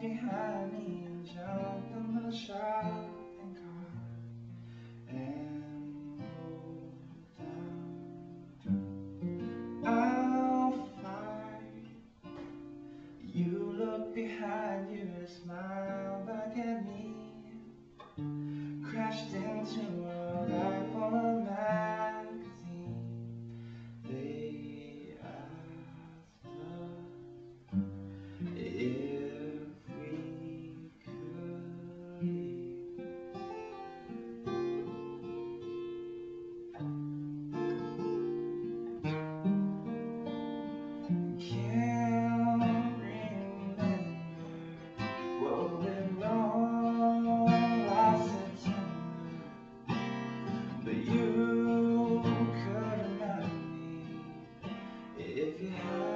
behind me and jump in the shopping cart and rolled down. I'll find you look behind you smile. if you have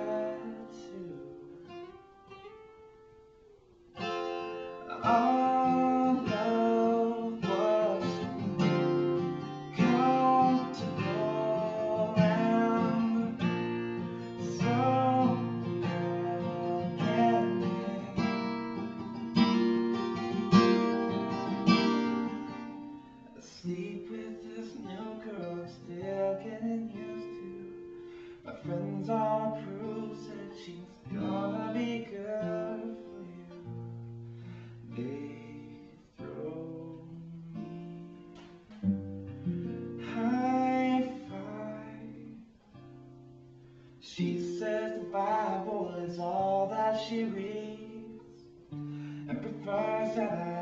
friends on a cruise said she's gonna be good for you. They throw me high five. She says the Bible is all that she reads and prefers that I